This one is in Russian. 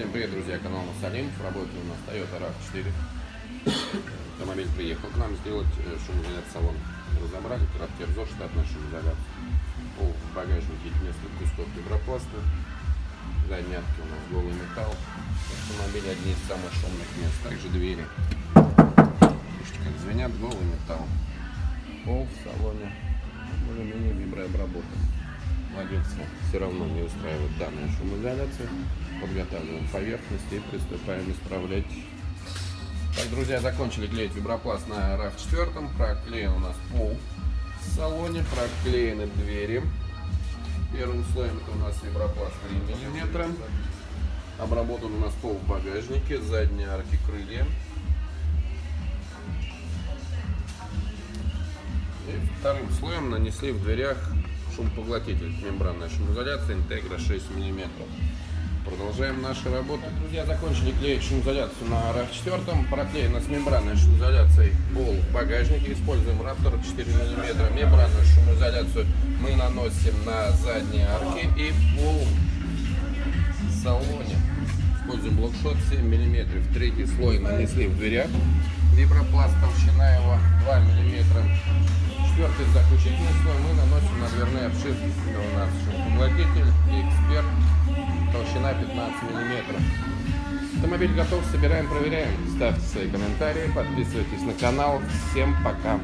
Всем привет, друзья, канал Масалим. Работает у нас Toyota RAV4. Автомобиль приехал к нам сделать э, шумоизоляцию салон. Разобрали, обзор, штатная шумоизоляция. О, в багажнике несколько кусков фибропласта. Заднятки у нас голый металл. Автомобиль одни из самых шумных мест. Также двери. Слушайте, как звенят, голый металл. Пол в салоне более-менее виброобработан владельца все равно не устраивает данная шумоизоляция, подготавливаем поверхности и приступаем исправлять. Так, друзья, закончили клеить вибропласт на RAV4, проклеен у нас пол в салоне, проклеены двери. Первым слоем это у нас вибропласт 3 мм. Обработан у нас пол в багажнике, задние арки крылья. И вторым слоем нанесли в дверях шумопоглотитель, мембранная шумоизоляция Integra 6 мм. Продолжаем наши работы. Друзья, закончили клеить шумоизоляцию на RAV4. Проклеена с мембранной шумоизоляцией пол в багажнике. Используем Raptor 4 мм. Мембранную шумоизоляцию мы наносим на задние арки и пол в салоне. Используем блокшот 7 мм. Третий слой нанесли в дверях. Вибропласт толщина его 2 мм четвертый заключительный слой мы наносим на дверные обшивки. У нас шумопоглотитель, эксперт, толщина 15 миллиметров. Автомобиль готов, собираем, проверяем. Ставьте свои комментарии, подписывайтесь на канал. Всем пока!